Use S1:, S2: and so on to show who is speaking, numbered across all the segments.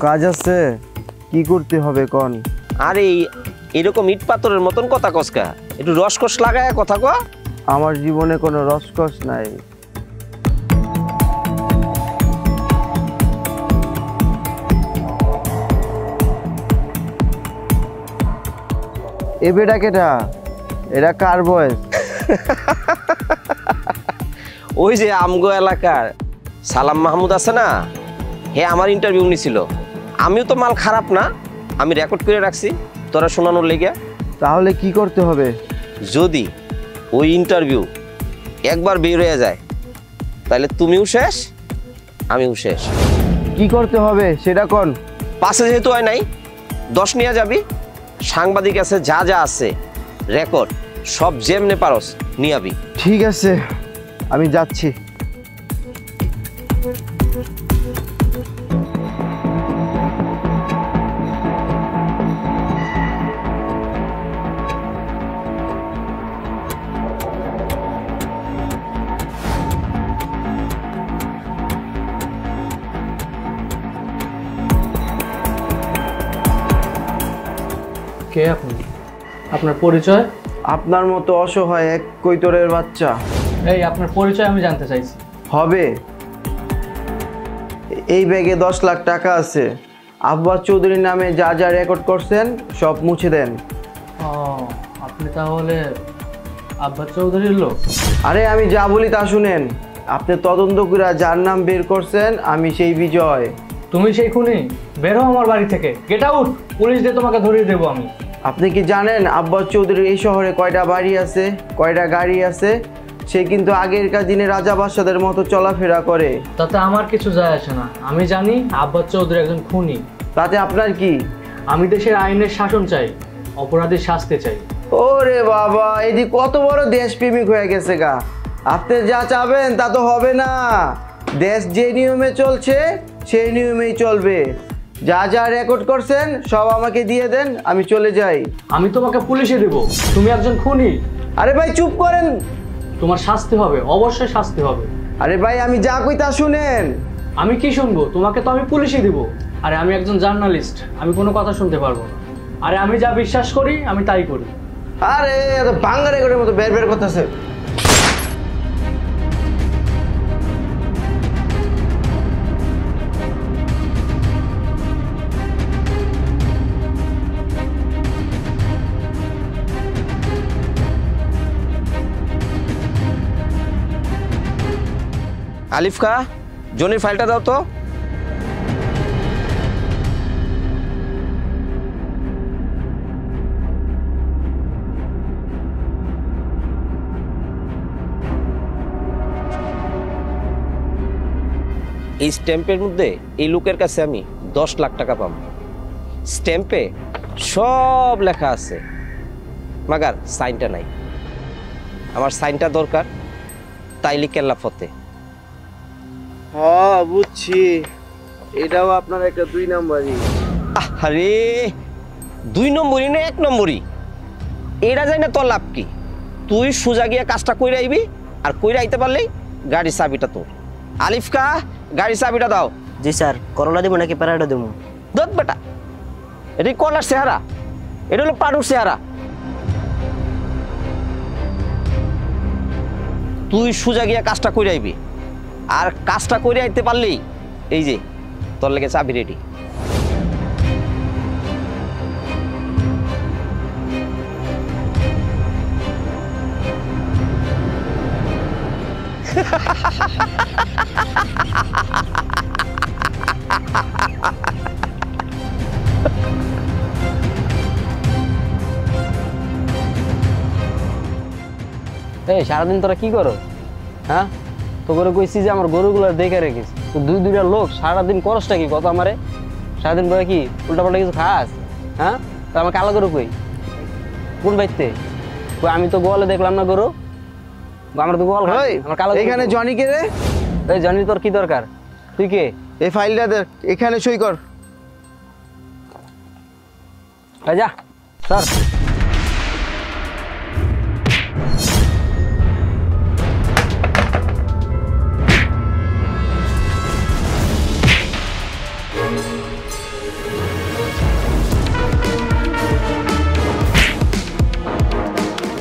S1: কাজ আছে? কি করতে হবে কন?
S2: আরে এরকম ইট পাথরের মতন কথা কসকা একটু রসকস লাগায় কথা কয়া
S1: আমার জীবনে কোনো রসকস নাই। এ বেটা কেটা? এটা কার বয়স?
S2: ওই যে আমগো এলাকার সালাম মাহমুদ আছে না? হে আমার ইন্টারভিউ নিছিল আমিও তো মাল খারাপ না আমি রেকর্ড করে রাখছি তোরা শোনানোর লেগে
S1: তাহলে কি করতে হবে?
S2: যদি ওই ইন্টারভিউ একবার বের হয়ে যায় তাহলে তুমিও শেষ আমিও শেষ।
S1: কি করতে হবে সেটা কোন।
S2: পাশে যেহেতু হয় নাই দশ নিয়ে যাবি সাংবাদিক আছে যা যা আছে রেকর্ড সব যেমনে পারস নিয়াবি
S1: ঠিক আছে আমি যাচ্ছি।
S3: কে আপনি আপনার পরিচয়?
S1: আপনার মতো অসহায় এক কৈতরের বাচ্চা।
S3: এই আপনার পরিচয় আমি জানতে চাইছি।
S1: হবে। এই ব্যাগে দশ লাখ টাকা আছে। আব্বাস চৌধুরীর নামে যা যা রেকর্ড করছেন সব মুছে দেন।
S3: ও আপনি তাহলে আব্বাস চৌধুরীর লোক?
S1: আরে আমি যা বলি তা শুনেন। আপনি তদন্ত করে যার নাম বের করছেন আমি সেই বিজয়।
S3: তুমি সেই খুনি? বেরো আমার বাড়ি থেকে। গেট আউট পুলিশ দিয়ে তোমাকে ধরিয়ে দেবো আমি।
S1: আপনি কি জানেন আব্বাস চৌধুরীর এই শহরে কয়টা বাড়ি আছে কয়টা গাড়ি আছে? সে কিন্তু আগেরকার দিনে রাজা বাদশাদের মতো চলাফেরা করে।
S3: তাতে আমার কিছু যায় আসে না। আমি জানি আব্বাস চৌধুরী একজন খুনি।
S1: তাতে আপনার কি?
S3: আমি দেশের আইনের শাসন চাই অপরাধীর শাস্তি চাই।
S1: ওরে বাবা এদি কত বড় দেশপ্রেমিক হয়ে গেছে গা। আপনি যা চাবেন তা তো হবে না। দেশ যে নিয়মে চলছে সেই নিয়মেই চলবে। যা যা রেকর্ড করছেন সব আমাকে দিয়ে দেন আমি চলে যাই।
S3: আমি তোমাকে পুলিশে দেব। তুমি একজন খুনি।
S1: আরে ভাই চুপ করেন।
S3: তোমার শাস্তি হবে অবশ্যই শাস্তি হবে।
S1: আরে ভাই আমি যা কই তা শুনেন।
S3: আমি কি শুনব? তোমাকে তো আমি পুলিশে দিব। আরে আমি একজন জার্নালিস্ট আমি কোনো কথা শুনতে পারব না। আরে আমি যা বিশ্বাস করি আমি তাই করি।
S1: আরে এত বাংলা রেকর্ডের মতো বের বের করতেছে।
S2: আলিফ খা জনির ফাইলটা দাও তো। এই স্ট্যাম্পের মধ্যে এই লোকের কাছে আমি দশ লাখ টাকা পাবো। স্ট্যাম্পে সব লেখা আছে, মাগার সাইনটা নাই। আমার সাইনটা দরকার তাইলি কেল্লা ফতে।
S1: হ্যাঁ বুঝছি। এটাও আপনার একটা দুই নাম্বারই।
S2: আরে দুই নম্বরই না এক নম্বরই? এটা যাই না তোর লাভ কি। তুই সোজা গিয়ে কাজটা কইরা আইবি আর কইরা আইতে পারলেই গাড়ির চাবিটা তোর। আলিফকা গাড়ির চাবিটা দাও।
S4: জি স্যার করলা দেবো নাকি প্যারাডো দেবো?
S2: দত বেটা। এটি কলার চেহারা? এটা হলো পাডুর চেহারা। তুই সোজা গিয়া কাজটা করে আইবি। আর কাজটা করে আইতে পারলেই এই যে, তোর লেগে চাবি রেডি
S5: এই, সারাদিন তোরা কি করো? হ্যাঁ? তো করে কইছি যে আমার গরুগুলো দেখে রেখিস তো দুই দুইটা লোক সারাদিন করসটা কি কত আমারে? সারাদিন পরে কি উল্টাপাল্টা কিছু খাস? হ্যাঁ? তো আমার কালো গরু কই? কোন বাইতে আমি তো গোয়ালে দেখলাম না গরু। আমার তো গোয়াল খাই। আমার কালো
S1: এখানে জনি কে রে?
S5: এই জানি তোর কি দরকার? তুই কে?
S1: এই ফাইলটা দে এখানে সই কর।
S5: যা স্যার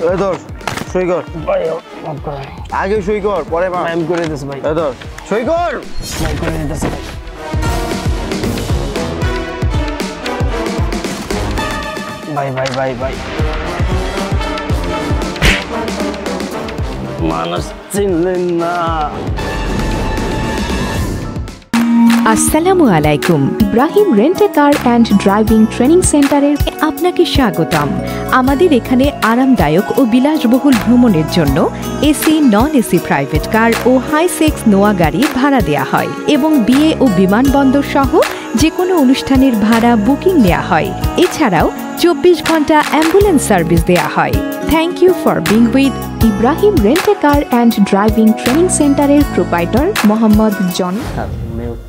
S1: এই ধর সই কর।
S5: ভাই মাফ
S1: আগে সই কর পরে মা
S5: ভাই আমি করে দিতেছি ভাই।
S1: এই ধর সই কর।
S5: ভাই করে দিতেছি ভাই। ভাই ভাই ভাই ভাই। মানুষ চিনলেন না।
S6: আসসালামু আলাইকুম। Ibrahim rent a car and driving training সেন্টারে আপনাকে স্বাগতম। আমাদের এখানে আরামদায়ক ও বিলাসবহুল ভ্রমণের জন্য AC non AC private car ও হাই সেক্স নোয়া গাড়ি ভাড়া দেয়া হয় এবং বিয়ে ও বিমানবন্দর সহ যে কোনো অনুষ্ঠানের ভাড়া বুকিং নেওয়া হয়। এছাড়াও চব্বিশ ঘণ্টা অ্যাম্বুলেন্স সার্ভিস দেয়া হয়। Thank you for being with Ibrahim rent a car and driving training সেন্টারের প্রোপাইটার মোহাম্মদ জন।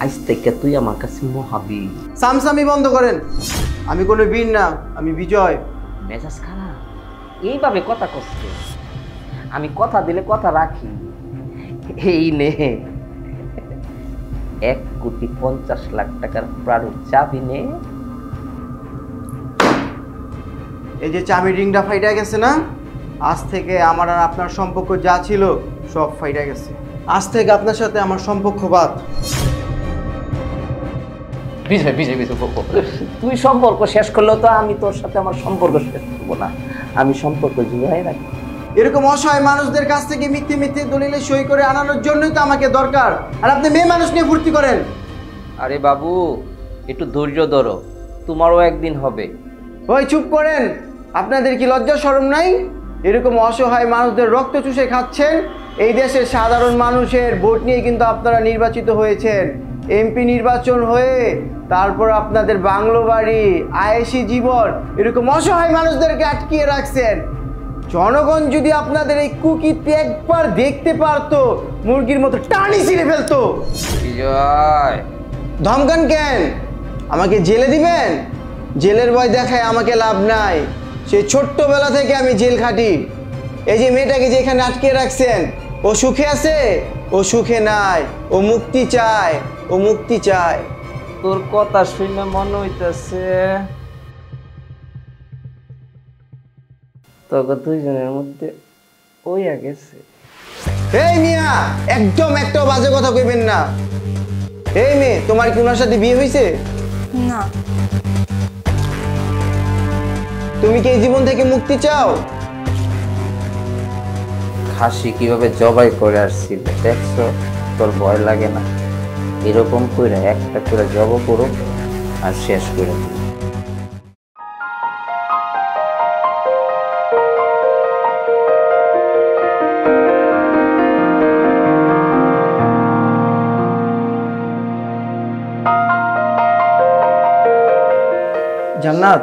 S2: আজ থেকে তুই আমার কাছে মহাবীর।
S1: সামসামি বন্ধ করেন। আমি কোনো বীর না আমি বিজয়।
S2: মেজাজ খারাপ? এইভাবে কথা করছে আমি কথা দিলে কথা রাখি। এই নে। এক কোটি পঞ্চাশ লাখ টাকার প্রাণীর চাবি নে।
S1: এই যে চামি রিংটা ফাইটা গেছে না? আজ থেকে আমার আর আপনার সম্পর্ক যা ছিল সব ফাইটা গেছে। আজ থেকে আপনার সাথে আমার সম্পর্ক বাদ।
S2: বিজয় বিজয় বিজয় তুই সম্পর্ক শেষ করলেও তো আমি তোর সাথে আমার সম্পর্ক শেষ করব না। আমি সম্পর্ক জুড়াই রাখি।
S1: এরকম অসহায় মানুষদের কাছ থেকে মিথ্যে মিথ্যে দলিলে সই করে আনানোর জন্যই তো আমাকে দরকার। আর আপনি মেয়ে মানুষ নিয়ে ফুর্তি করেন।
S2: আরে বাবু একটু ধৈর্য ধরো। তোমারও একদিন হবে।
S1: ওই চুপ করেন। আপনাদের কি লজ্জা শরম নাই? এরকম অসহায় মানুষদের রক্ত চুষে খাচ্ছেন? এই দেশের সাধারণ মানুষের ভোট নিয়ে কিন্তু আপনারা নির্বাচিত হয়েছেন। এমপি নির্বাচন হয়ে তারপর আপনাদের বাংলো বাড়ি আয়েসি জীবন এরকম অসহায় মানুষদেরকে আটকিয়ে রাখছেন। জনগণ যদি আপনাদের এই কুকিতে একবার দেখতে পারতো মুরগির মতো টানি ছিঁড়ে ফেলতো। ধমকান কেন? আমাকে জেলে দিবেন? জেলের ভয় দেখায় আমাকে লাভ নাই। সেই ছোট্টবেলা থেকে আমি জেল খাটি। এই যে মেয়েটাকে যেখানে আটকে রাখছেন ও সুখে আছে? ও সুখে নাই। ও মুক্তি চায়। ও মুক্তি চায়।
S2: তোর কথা শুনে মনে হইতেছে তোকে দুইজনের মধ্যে ওইয়া গেছে।
S1: এই মিয়া একদম একটা বাজে কথা কইবেন না। এই মেয়ে তোমার কি ওনার সাথে বিয়ে হয়েছে
S7: না।
S1: তুমি কি এই জীবন থেকে মুক্তি চাও?
S2: খাসি কীভাবে জবাই করে আসছিল দেখছ? তোর ভয় লাগে না। এরকম করে একটা করে জব করো আর শেষ করে
S1: জান্নাত।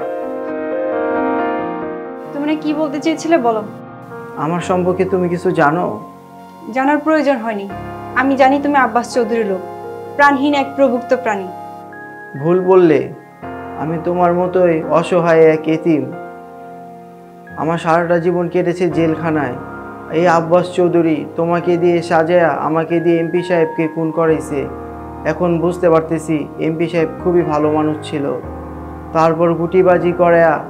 S7: তুমি না কি বলতে চেয়েছিলে বলো?
S1: আমার সম্পর্কে তুমি কিছু জানো?
S7: জানার প্রয়োজন হয়নি। আমি জানি তুমি আব্বাস চৌধুরীর লোক। প্রাণহীন এক প্রভুক্ত প্রাণী।
S1: ভুল বললে আমি তোমার মতোই অসহায় এক এতিম। আমার সারাটা জীবন কেটেছে জেলখানায়। এই আব্বাস চৌধুরী তোমাকে দিয়ে সাজায়া আমাকে দিয়ে এমপি সাহেবকে খুন করাইছে। এখন বুঝতে পারতেছি এমপি সাহেব খুবই ভালো মানুষ ছিল। তারপর গুটিবাজি করা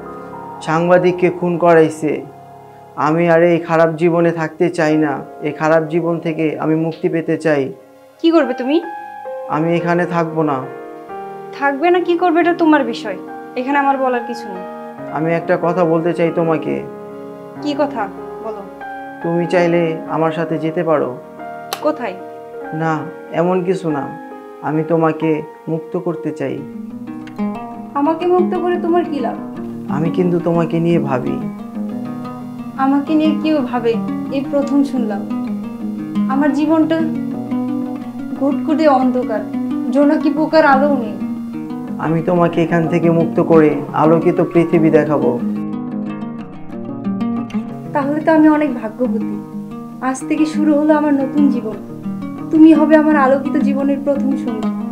S1: সাংবাদিককে খুন করাইছে। আমি আর এই খারাপ জীবনে থাকতে চাই না। এই খারাপ জীবন থেকে আমি মুক্তি পেতে চাই।
S7: কি করবে তুমি?
S1: আমি এখানে থাকব না।
S7: থাকবে না কি করবে এটা তোমার বিষয়। এখানে আমার বলার কিছু নেই।
S1: আমি একটা কথা বলতে চাই তোমাকে।
S7: কি কথা? বলো।
S1: তুমি চাইলে আমার সাথে যেতে পারো।
S7: কোথায়?
S1: না এমন কিছু না। আমি তোমাকে মুক্ত করতে চাই।
S7: আমাকে মুক্ত করে তোমার কি লাভ?
S1: আমি কিন্তু তোমাকে নিয়ে ভাবি।
S7: আমাকে নিয়ে কেউ ভাবে এই প্রথম শুনলাম। আমার জীবনটা ঘুটঘুটে অন্ধকার জোনাকি পোকার আলো নেই।
S1: আমি তোমাকে এখান থেকে মুক্ত করে আলোকিত পৃথিবী দেখাবো।
S7: তাহলে তো আমি অনেক ভাগ্যবতী। আজ থেকে শুরু হলো আমার নতুন জীবন। তুমি হবে আমার আলোকিত জীবনের প্রথম সঙ্গী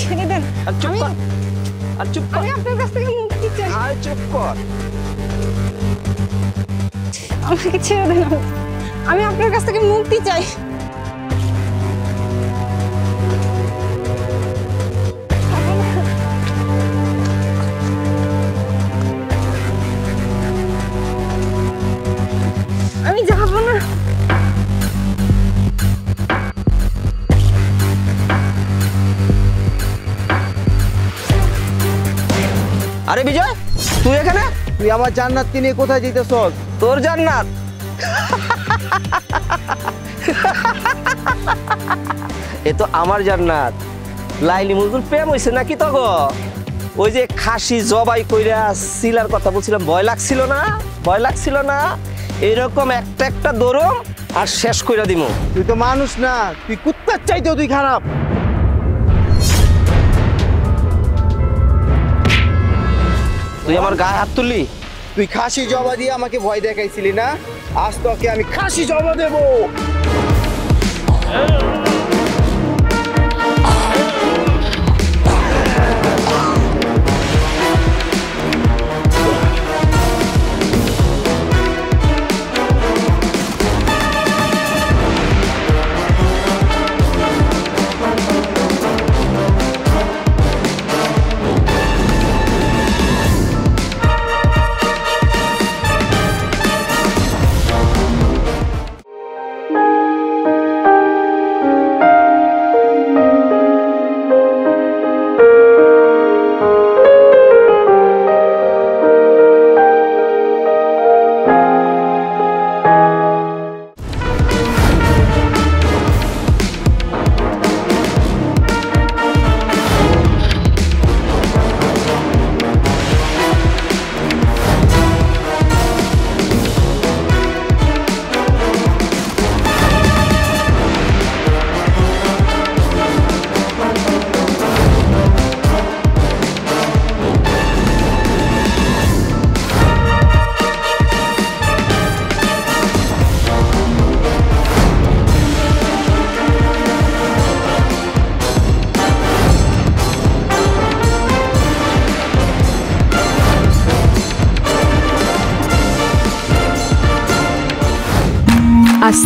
S8: ছেড়ে দেন
S2: আর চুপ কর। আর চুপ কর।
S8: আমি আপনার কাছ থেকে মুক্তি চাই।
S2: আর চুপ কর।
S8: আমাকে ছেড়ে দেন। আমি আপনার কাছ থেকে মুক্তি চাই।
S1: আমার জান্নাতকে নিয়ে কোথায় যেতেছস
S2: তোর জান্নাত। এ তো আমার জান্নাত। লাইলি মজদুর প্রেম হইছে নাকি তো গো ওই যে খাসি জবাই কইরা সিলার কথা বলছিলাম ভয় লাগছিল না? ভয় লাগছিল না? এরকম একটা একটা দরম আর শেষ কইরা দিমু।
S1: তুই তো মানুষ না তুই কুত্তার চাইতেও তুই খারাপ।
S2: তুই আমার গায়ে হাত তুললি?
S1: তুই খাসি জবা দিয়ে আমাকে ভয় দেখাইছিলি না? আজ তোকে আমি খাসি জবা দেবো।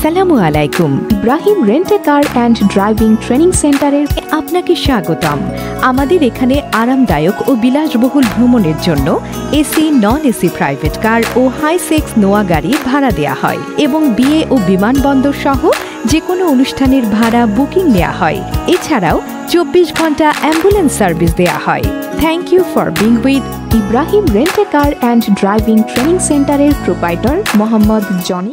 S6: আসসালামু আলাইকুম Ibrahim rent a car and driving training সেন্টারের আপনাকে স্বাগতম। আমাদের এখানে আরামদায়ক ও বিলাসবহুল ভ্রমণের জন্য AC non AC private car ও হাই সেক্স নোয়া গাড়ি ভাড়া দেওয়া হয় এবং বিয়ে ও বিমানবন্দর সহ যে কোনো অনুষ্ঠানের ভাড়া বুকিং নেওয়া হয়। এছাড়াও চব্বিশ ঘণ্টা অ্যাম্বুলেন্স সার্ভিস দেওয়া হয়। Thank you for being with Ibrahim rent a car and driving training সেন্টারের প্রোপাইটর মোহাম্মদ জনি।